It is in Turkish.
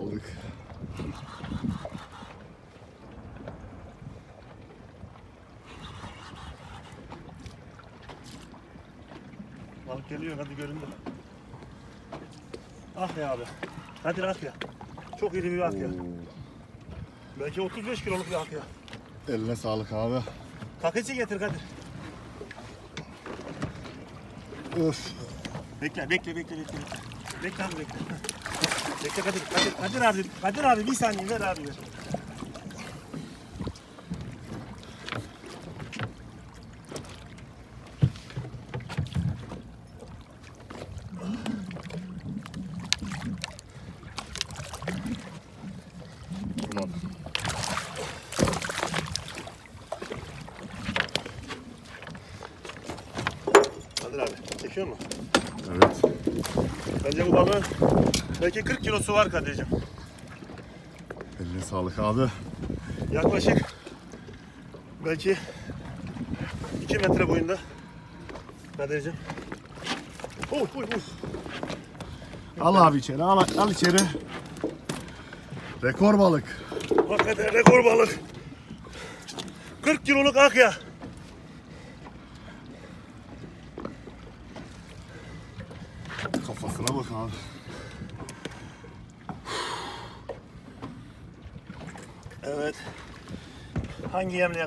aldık. Balık geliyor hadi göründü. Ah ya abi. Hadi rahat ya. Çok iri bir akya. Belki 35 kiloluk bir akya. Eline sağlık abi. Kakıcı getir Kadir. Öf. Bekle bekle bekle bekle. bekle bekle abi bekle. Bekle Kadir. Kadir, Kadir abi. Kadir abi bir saniye ver abi ver. Kadir abi çekiyor mu? Evet. Bence bu balığın belki 40 kilosu var Kadir'cim. Eline sağlık abi. Yaklaşık belki 2 metre boyunda Kadir'cim. Oy oy oy. Al abi içeri. Al, al içeri. Rekor balık. Hakikaten rekor balık. 40 kiloluk akya. Kafasına bak abi. Evet. Hangi yemle